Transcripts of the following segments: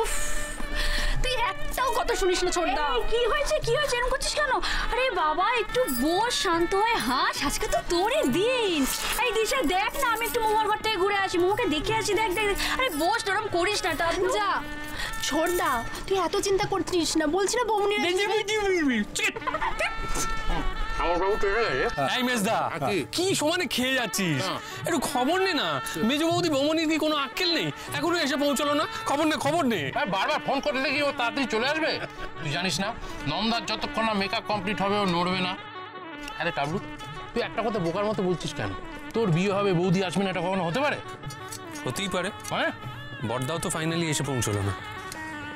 উফ তুই একটাও কথা শুনিস না ছোটদা। কি হয়েছে কি হয়েছে এরকম করছিস কেন? আরে বাবা একটু বস শান্ত হয়ে হাস আজকে তো তোরই দিন। এই দিশা দেখ না আমি একটু মোমোর ঘর থেকে ঘুরে আসি মোমোকে দেখে আসি দেখ দেখ। আরে বস নরম করিস না তা যা। ছোড়দা তুই এত চিন্তা করছিস না বলছি না গেলে এই মেজদা কি? কি সমানে খেয়ে যাচ্ছিস? হ্যাঁ। একটু খবর নে না। মেজ বৌদি বৌমনির কি কোনো আক্কেল নেই? এখনও এসে পৌঁছলো না। খবর নে খবর নে। বারবার ফোন করে দেখি ও তাড়াতাড়ি চলে আসবে। তুই জানিস না নন্দার যতক্ষণ না মেকআপ কমপ্লিট হবে ও নড়বে না। আরে কাবলু তুই একটা কথা বোকার মতো বলছিস কেন? তোর বিয়ে হবে বৌদি আসবে না এটা কখনো হতে পারে? হতেই পারে। হ্যাঁ? বড়দাও তো ফাইনালি এসে পৌঁছলো না।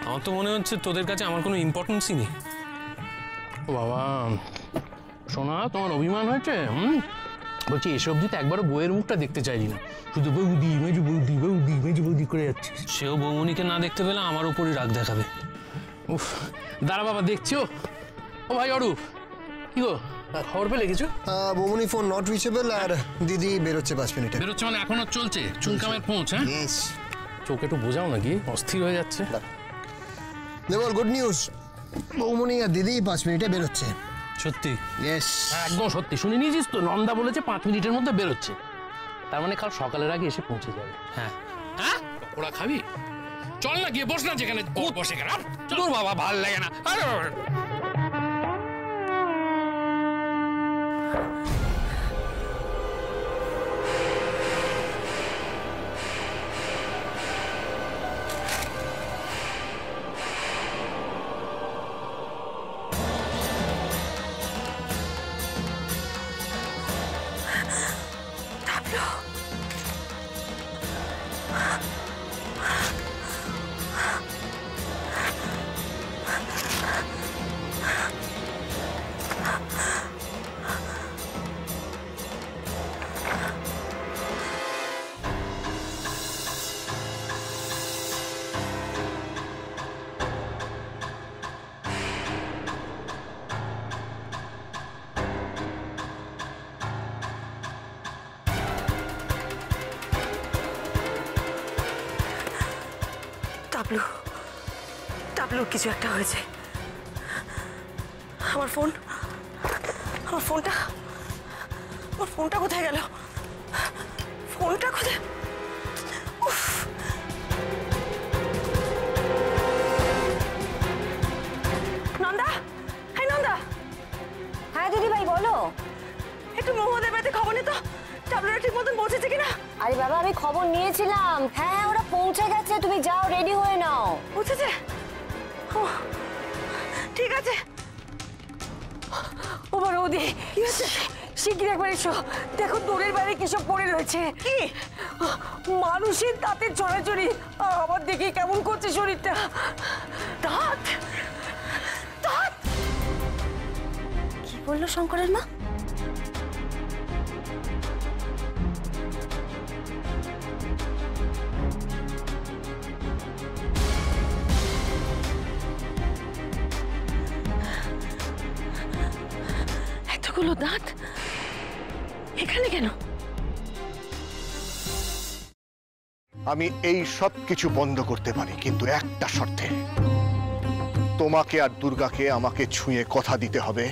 আমার তো মনে হচ্ছে তোদের কাছে আমার কোনো ইম্পর্টেন্সই নেই। ও বাবা শোনা তোমার অভিমান হয়েছে? হুম? বলছি এসব দিতে একবারও বইয়ের মুখটা দেখতে চাইলি না। শুধু বৌদি মেজু বৌদি বৌদি মেজু বৌদি করে যাচ্ছে। সেও বৌমনিকে না দেখতে পেলে আমার উপরই রাগ দেখাবে। উফ দাঁড়া বাবা দেখছ ও। ভাই অরূপ। কি গো খবর পেলে কিছু? বৌমনি ফোন নট রিচেবল আর দিদি বেরোচ্ছে পাঁচ মিনিটে। বেরোচ্ছে মানে এখনও চলছে? চুনকামের পৌঁছ হ্যাঁ? চোখে একটু বোঝাও নাকি অস্থির হয়ে যাচ্ছে। দেবল গুড নিউজ বৌমনি আর দিদি পাঁচ মিনিটে বেরোচ্ছে। সত্যি? ইয়েস একদম সত্যি। শুনে নিয়েছিস তো? নন্দা বলেছে পাঁচ মিনিটের মধ্যে বেরোচ্ছে। তার মানে কাল সকালের আগে এসে পৌঁছে যাবে। হ্যাঁ। হ্যাঁ? ওরা খাবি? চল না গিয়ে বস না যেখানে বসে গেল তোর বাবা ভালো লাগে না। আরে। Ha! টাবলু টাবলুর কিছু একটা হয়েছে। আমার ফোন আমার ফোনটা আমার ফোনটা কোথায় গেল? ফোনটা কোথায়? উফ! নন্দা হ্যাঁ নন্দা। হ্যাঁ দিদি ভাই বলো। একটু মহুয়াদের বাড়িতে খবর নে তো। টাবলুরা ঠিক মতন পৌঁছেছে কিনা? আরে বাবা আমি খবর নিয়েছিলাম। হ্যাঁ হ্যাঁ ওরা পৌঁছে গেছে। তুমি যাও রেডি হয়ে নাও। পৌঁছেছে ঠিক আছে। ও বড় ওদি কি হচ্ছে? শিগগির একবার এসো। দেখো দোরের বাইরে কিসব পড়ে রয়েছে। কি? মানুষের দাঁতের আর আমার দেখে কেমন করছে শরীরটা। দাঁত! দাঁত! কি বলল শঙ্করের মা? এতগুলো দাঁত? এখানে কেন? আমি এই সব কিছু বন্ধ করতে পারি কিন্তু একটা শর্তে। তোমাকে আর দুর্গাকে আমাকে ছুঁয়ে কথা দিতে হবে।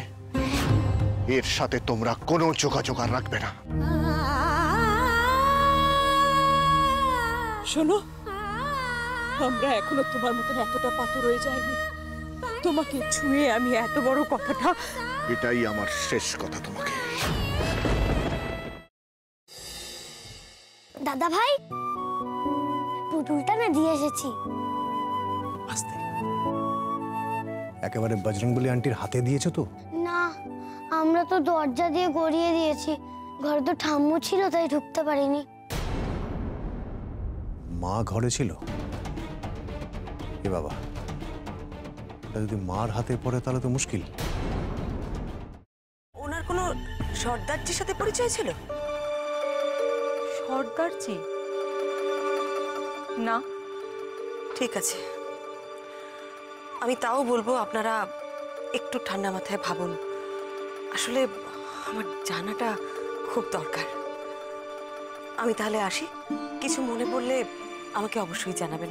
এর সাথে তোমরা কোনো যোগাযোগ আর রাখবে না। শোনো আমরা এখনও তোমার মতন এতটা পাথর হয়ে যায়নি তোমাকে ছুঁয়ে আমি এত বড় কথাটা এটাই আমার শেষ কথা তোমাকে। দাদা ভাই পুতুলটা না দিয়ে এসেছি। একেবারে বজরংবলী আন্টির হাতে দিয়েছ তো? না আমরা তো দরজা দিয়ে গড়িয়ে দিয়েছি। ঘরে তো ঠাম্মু ছিল তাই ঢুকতে পারিনি। মা ঘরে ছিল? এ বাবা। এটা যদি মার হাতে পড়ে তাহলে তো মুশকিল। ওনার কোনো সর্দারজির সাথে পরিচয় ছিল? সর্দারজি? না। ঠিক আছে। আমি তাও বলব আপনারা একটু ঠান্ডা মাথায় ভাবুন। আসলে আমার জানাটা খুব দরকার। আমি তাহলে আসি। কিছু মনে পড়লে আমাকে অবশ্যই জানাবেন।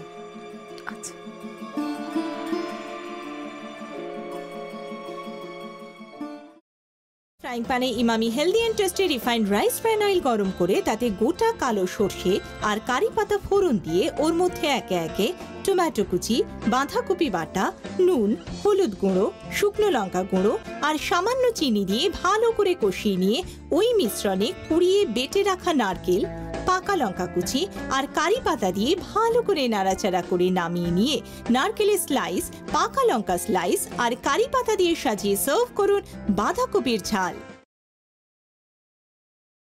আচ্ছা। ফ্রাইং প্যানে Emami healthy and tasty refined rice bran oil গরম করে তাতে গোটা কালো সর্ষে আর কারি পাতা ফোড়ন দিয়ে ওর মধ্যে একে একে টমেটো কুচি, বাঁধাকপি বাটা, নুন, হলুদ গুঁড়ো, শুকনো লঙ্কা গুঁড়ো আর সামান্য চিনি দিয়ে ভালো করে কষিয়ে নিয়ে ওই মিশ্রণে কুড়িয়ে বেটে রাখা নারকেল পাকা লঙ্কা কুচি আর কারি পাতা দিয়ে ভালো করে নাড়াচাড়া করে নামিয়ে নিয়ে নারকেলের স্লাইস পাকা লঙ্কা স্লাইস আর কারি পাতা দিয়ে সাজিয়ে সার্ভ করুন বাঁধাকপির ঝাল।